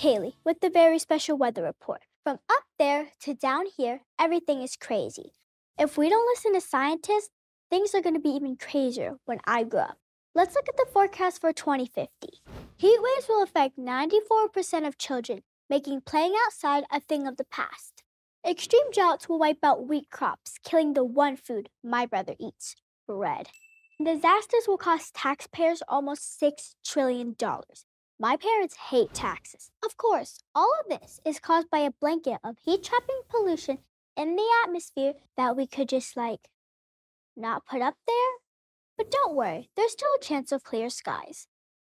Kaylee with the very special weather report. From up there to down here, everything is crazy. If we don't listen to scientists, things are going to be even crazier when I grow up. Let's look at the forecast for 2050. Heat waves will affect 94% of children, making playing outside a thing of the past. Extreme droughts will wipe out wheat crops, killing the one food my brother eats bread. Disasters will cost taxpayers almost $6 trillion. My parents hate taxes. Of course, all of this is caused by a blanket of heat trapping pollution in the atmosphere that we could just like not put up there. But don't worry, there's still a chance of clear skies.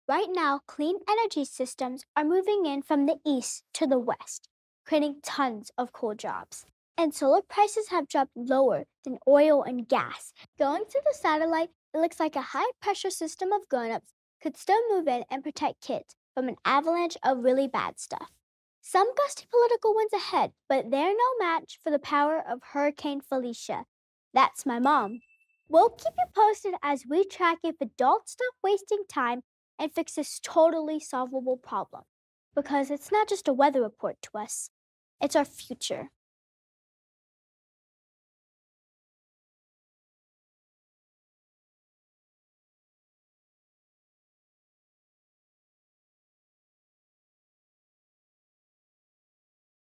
Right now, clean energy systems are moving in from the east to the west, creating tons of cool jobs. And solar prices have dropped lower than oil and gas. Going to the satellite it looks like a high pressure system of grown ups could still move in and protect kids from an avalanche of really bad stuff. Some gusty political winds ahead, but they're no match for the power of Hurricane Felicia. That's my mom. We'll keep you posted as we track if adults stop wasting time and fix this totally solvable problem. Because it's not just a weather report to us, it's our future.